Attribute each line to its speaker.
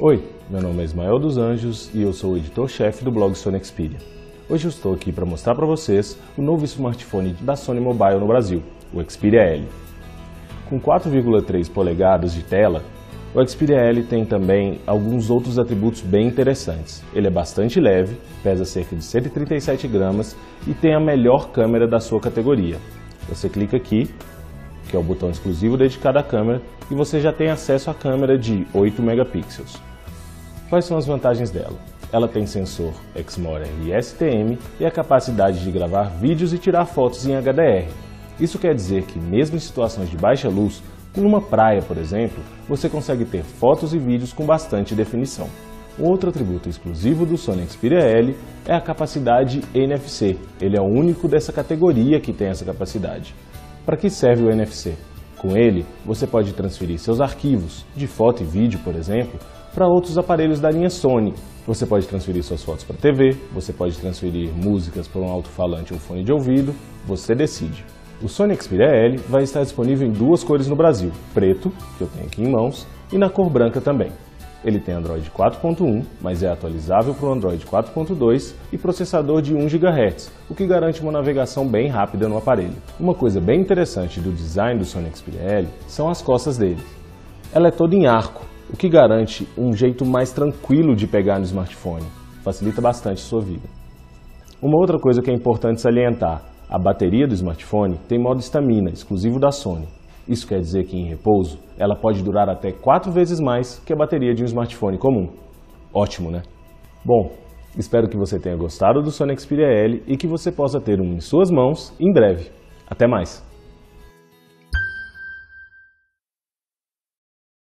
Speaker 1: Oi, meu nome é Ismael dos Anjos e eu sou o editor-chefe do blog Sony Xperia. Hoje eu estou aqui para mostrar para vocês o novo smartphone da Sony Mobile no Brasil, o Xperia L. Com 4,3 polegadas de tela, o Xperia L tem também alguns outros atributos bem interessantes. Ele é bastante leve, pesa cerca de 137 gramas e tem a melhor câmera da sua categoria. Você clica aqui, que é o botão exclusivo dedicado à câmera, e você já tem acesso à câmera de 8 megapixels. Quais são as vantagens dela? Ela tem sensor Exmor e STM e a capacidade de gravar vídeos e tirar fotos em HDR. Isso quer dizer que mesmo em situações de baixa luz, como numa praia, por exemplo, você consegue ter fotos e vídeos com bastante definição. Outro atributo exclusivo do Sony Xperia L é a capacidade NFC. Ele é o único dessa categoria que tem essa capacidade. Para que serve o NFC? Com ele, você pode transferir seus arquivos, de foto e vídeo, por exemplo, para outros aparelhos da linha Sony. Você pode transferir suas fotos para TV, você pode transferir músicas para um alto-falante ou fone de ouvido, você decide. O Sony Xperia L vai estar disponível em duas cores no Brasil, preto, que eu tenho aqui em mãos, e na cor branca também. Ele tem Android 4.1, mas é atualizável para o Android 4.2 e processador de 1 GHz, o que garante uma navegação bem rápida no aparelho. Uma coisa bem interessante do design do Sony Xperia L são as costas dele. Ela é toda em arco, o que garante um jeito mais tranquilo de pegar no smartphone. Facilita bastante sua vida. Uma outra coisa que é importante salientar, a bateria do smartphone tem modo estamina, exclusivo da Sony. Isso quer dizer que em repouso, ela pode durar até 4 vezes mais que a bateria de um smartphone comum. Ótimo, né? Bom, espero que você tenha gostado do Sony Xperia L e que você possa ter um em suas mãos em breve. Até mais!